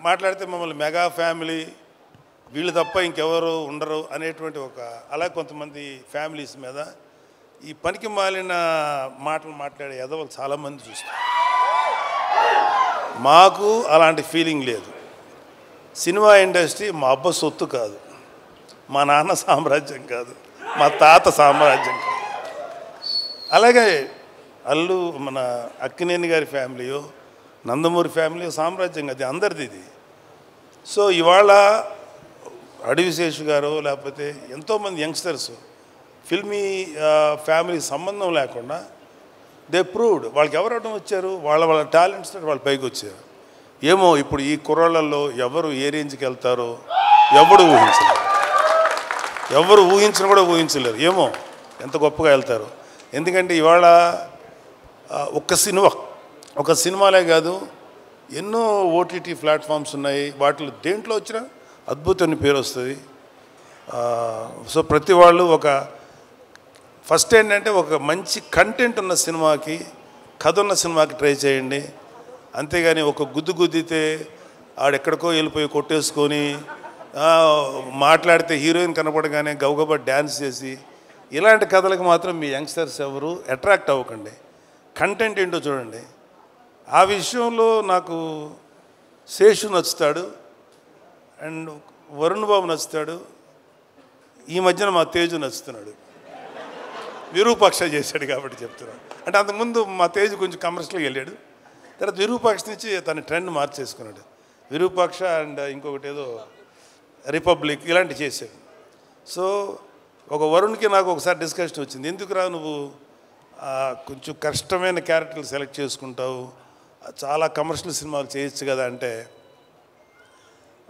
మాట్లాడితే మమ్మల్ని mega family వీళ్ళు తప్ప ఇంకెవరు ఉండరు అనేటువంటి ఒక అలా కొంతమంది ఫ్యామిలీస్ మీద ఈ పనికి మాలిన మాటలు మాట్లాడే ఎదవలు చాలామంది చూస్తారు. మాకు అలాంటి ఫీలింగ్ లేదు. సినిమా ఇండస్ట్రీ మా అబ్బ సొత్తు కాదు. మా నాన్న సామ్రాజ్యం కాదు. మా తాత సామ్రాజ్యం కాదు. అలాగే అల్లు మన అక్కినేని గారి ఫ్యామిలీయో నందమూరి ఫ్యామిలీ సామ్రాజ్యం అది అందరిది ఇది. సో ఇవాళ అడవిశేషు గారు లేకపోతే ఎంతోమంది యంగ్స్టర్స్ ఫిల్మీ ఫ్యామిలీ సంబంధం లేకుండా దే ప్రూవ్డ్ వాళ్ళకి ఎవరు వచ్చారు? వాళ్ళ వాళ్ళ టాలెంట్స్ వాళ్ళ పైకి వచ్చారు. ఏమో ఇప్పుడు ఈ కుర్రాళ్ళల్లో ఎవరు ఏ రేంజ్కి వెళ్తారో ఎవడు ఊహించలేరు. ఎవరు ఊహించిన కూడా ఊహించలేరు. ఏమో ఎంత గొప్పగా వెళ్తారు. ఎందుకంటే ఇవాళ ఒక్క సినిమా ఒక సినిమాలే కాదు ఎన్నో ఓటీటీ ప్లాట్ఫామ్స్ ఉన్నాయి. వాటిలో దేంట్లో వచ్చినా అద్భుతమైన పేరు వస్తుంది. సో ప్రతి వాళ్ళు ఒక ఫస్ట్ ఏంటంటే ఒక మంచి కంటెంట్ ఉన్న సినిమాకి కథ ఉన్న సినిమాకి ట్రై చేయండి. అంతేగాని ఒక గుద్దు గుద్దితే ఆడెక్కడికో వెళ్ళిపోయి కొట్టేసుకొని మాట్లాడితే హీరోయిన్ కనపడగానే గబగబా డ్యాన్స్ చేసి ఇలాంటి కథలకు మాత్రం మీ యంగ్స్టర్స్ ఎవరు అట్రాక్ట్ అవ్వకండి. కంటెంట్ ఏంటో చూడండి. ఆ విషయంలో నాకు శేషు నచ్చుతాడు అండ్ వరుణ్ బాబు నచ్చుతాడు. ఈ మధ్యన మా తేజు నచ్చుతున్నాడు. విరూపాక్ష చేశాడు కాబట్టి చెప్తున్నాను అంటే అంతకుముందు మా తేజు కొంచెం కమర్షియల్గా వెళ్ళాడు. తర్వాత విరూపాక్ష నుంచి తన ట్రెండ్ మార్చేసుకున్నాడు. విరూపాక్ష అండ్ ఇంకొకటి ఏదో రిపబ్లిక్ ఇలాంటివి చేశాడు. సో ఒక వరుణ్కి నాకు ఒకసారి డిస్కషన్ వచ్చింది. ఎందుకురా నువ్వు కొంచెం కష్టమైన క్యారెక్టర్లు సెలెక్ట్ చేసుకుంటావు? చాలా కమర్షియల్ సినిమాలు చేయొచ్చు కదా అంటే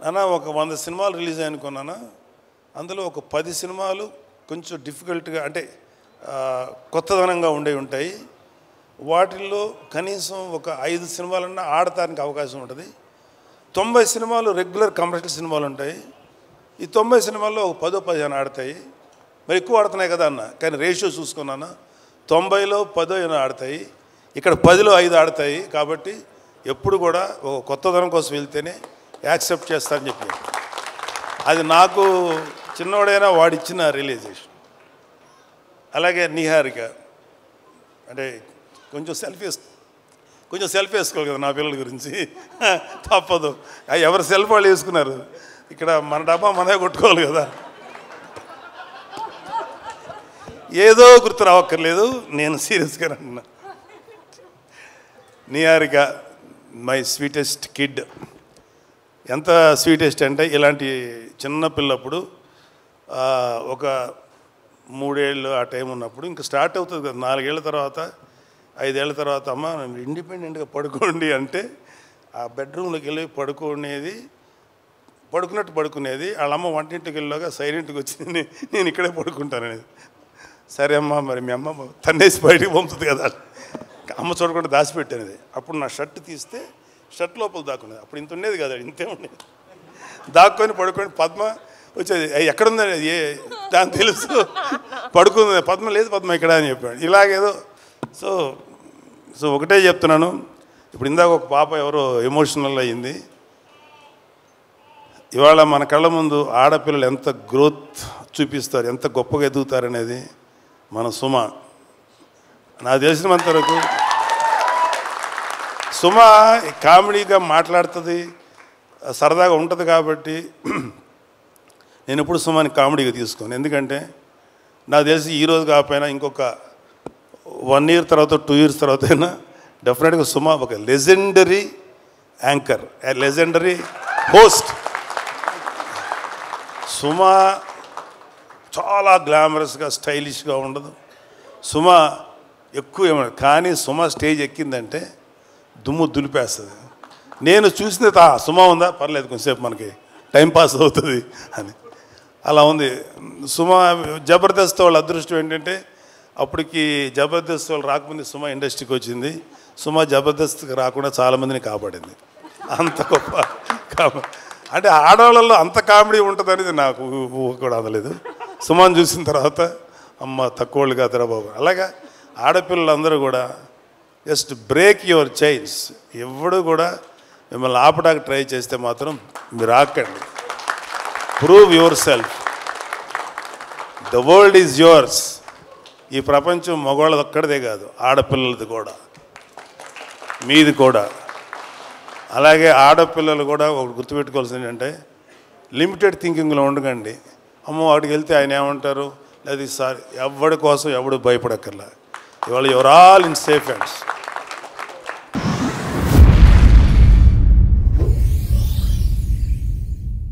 నాన్న ఒక వంద సినిమాలు రిలీజ్ అనుకున్నానా అందులో ఒక పది సినిమాలు కొంచెం డిఫికల్ట్గా అంటే కొత్తదనంగా ఉండే ఉంటాయి. వాటిల్లో కనీసం ఒక ఐదు సినిమాలన్నా ఆడటానికి అవకాశం ఉంటుంది. తొంభై సినిమాలు రెగ్యులర్ కమర్షియల్ సినిమాలు ఉంటాయి. ఈ తొంభై సినిమాల్లో ఒక పదో పదిహేను ఆడతాయి. మరి ఎక్కువ ఆడుతున్నాయి కదా అన్న కానీ రేషియో చూసుకున్నాను తొంభైలో పదో ఏమో ఆడతాయి. ఇక్కడ పదిలో ఐదు ఆడతాయి కాబట్టి ఎప్పుడు కూడా ఒక కొత్తదనం కోసం వెళ్తేనే యాక్సెప్ట్ చేస్తానని చెప్పి అది నాకు చిన్నవాడైనా వాడిచ్చిన రియలైజేషన్ అలాగే నిహారిక అంటే కొంచెం సెల్ఫీ కొంచెం సెల్ఫీ వేసుకోవాలి కదా నా పిల్లల గురించి. తప్పదు. ఎవరు సెల్ఫ్ వాళ్ళు వేసుకున్నారు. ఇక్కడ మన డబ్బా మనమే కొట్టుకోవాలి కదా. ఏదో గుర్తు రావక్కర్లేదు నేను సీరియస్గా అంటున్నా నిహారిక మై స్వీటెస్ట్ కిడ్. ఎంత స్వీటెస్ట్ అంటే ఇలాంటి చిన్న పిల్లప్పుడు ఒక మూడేళ్ళు ఆ టైం ఉన్నప్పుడు ఇంకా స్టార్ట్ అవుతుంది కదా నాలుగేళ్ళ తర్వాత ఐదేళ్ళ తర్వాత అమ్మ ఇండిపెండెంట్గా పడుకోండి అంటే ఆ బెడ్రూమ్లోకి వెళ్ళి పడుకునేది పడుకున్నట్టు పడుకునేది వాళ్ళ అమ్మ వంటింటికి వెళ్ళాక సైలెంట్కి వచ్చి నేను ఇక్కడే పడుకుంటాననేది. సరే అమ్మ మరి మీ అమ్మ తన్నేసి బయటికి పంపుతుంది కదా. అమ్మ చూడకుండా దాచిపెట్టానది అప్పుడు నా షర్ట్ తీస్తే షర్ట్ లోపల దాక్కునేది అప్పుడు ఇంత ఉండేది కదా ఇంతే ఉండేది. దాక్కొని పడుకొని పద్మ వచ్చేది "ఏయ్, ఎక్కడుంది ఏ దాని తెలుసు. పడుకుంది. పద్మ లేదు పద్మ ఇక్కడ అని చెప్పాడు. ఇలాగేదో సో సో ఒకటే చెప్తున్నాను. ఇప్పుడు ఇందాక ఒక పాప ఎవరో ఎమోషనల్ అయ్యింది. ఇవాళ మన కళ్ళ ముందు ఆడపిల్లలు ఎంత గ్రోత్ చూపిస్తారు ఎంత గొప్పగా ఎదుగుతారు అనేది మన సుమ. నాకు తెలిసినంత వరకు సుమ కామెడీగా మాట్లాడుతుంది సరదాగా ఉంటుంది కాబట్టి నేను ఎప్పుడు సుమాని కామెడీగా తీసుకోను. ఎందుకంటే నాకు తెలిసి ఈరోజు కాకపోయినా ఇంకొక వన్ ఇయర్ తర్వాత టూ ఇయర్స్ తర్వాత అయినా డెఫినెట్గా సుమ ఒక legendary anchor legendary host. Suma చాలా గ్లామరస్గా స్టైలిష్గా ఉండదు. సుమ ఎక్కువ ఏమన్నా కానీ సుమ స్టేజ్ ఎక్కిందంటే దుమ్ము దులిపేస్తుంది. నేను చూసిన తా సుమ ఉందా? పర్లేదు కొంచెంసేపు మనకి టైం పాస్ అవుతుంది అని. అలా ఉంది. సుమ జబర్దస్త్ వాళ్ళ అదృష్టం ఏంటంటే అప్పటికి జబర్దస్త్ వాళ్ళు రాకముందు సుమ ఇండస్ట్రీకి వచ్చింది. సుమ జబర్దస్త్కి రాకుండా చాలామందిని కాపాడింది. అంత గొప్ప అంటే ఆడవాళ్ళలో అంత కామెడీ ఉంటుంది అనేది నాకు ఊహ కూడా అందలేదు సుమాన్ చూసిన తర్వాత అమ్మ తక్కువ వాళ్ళు కాదురా బాబు. అలాగా ఆడపిల్లలందరూ కూడా జస్ట్ బ్రేక్ యువర్ చైన్స్. ఎవడు కూడా మిమ్మల్ని ఆపడానికి ట్రై చేస్తే మాత్రం మీరు ఆకండి prove yourself. The world is yours. ఈ ప్రపంచం మగవాళ్ళది ఒక్కడిదే కాదు ఆడపిల్లలది కూడా. మీది కూడా. అలాగే ఆడపిల్లలు కూడా ఒకటి గుర్తుపెట్టుకోవాల్సింది ఏంటంటే లిమిటెడ్ థింకింగ్లో ఉండకండి. అమ్మో వాడికి వెళ్తే ఆయన ఏమంటారు? లేదు సార్ ఎవడి కోసం ఎవడు భయపడక్కర్లా. You only, you're all in safe hands.